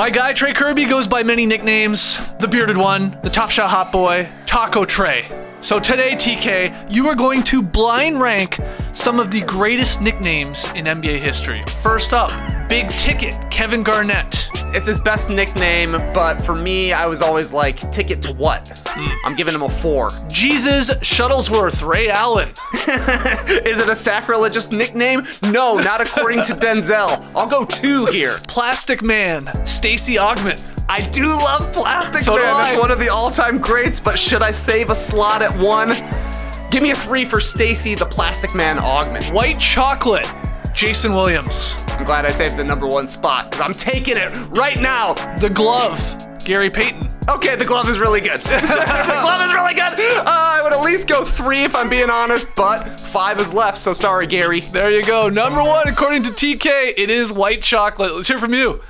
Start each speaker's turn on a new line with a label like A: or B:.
A: My guy Trey Kerby goes by many nicknames. The Bearded One, the Top Shot Hot Boy, Taco Trey. So today, TK, you are going to blind rank some of the greatest nicknames in NBA history. First up, Big Ticket, Kevin Garnett.
B: It's his best nickname, but for me, I was always like, ticket to what? Hmm. I'm giving him a four.
A: Jesus Shuttlesworth, Ray Allen.
B: Is it a sacrilegious nickname? No, not according to Denzel. I'll go two here.
A: Plastic Man, Stacey Augmon.
B: I do love Plastic
A: So
B: Man. It's one of the all-time greats, but should I save a slot at one? Give me a three for Stacey the Plastic Man Augmon.
A: White Chocolate, Jason Williams.
B: I'm glad I saved the number one spot, because I'm taking it right now.
A: The Glove, Gary Payton.
B: Okay, the glove is really good. the glove is really good. Uh, I would at least go three if I'm being honest, but five is left, so sorry, Gary.
A: There you go. Number one, according to TK, it is White Chocolate. Let's hear from you.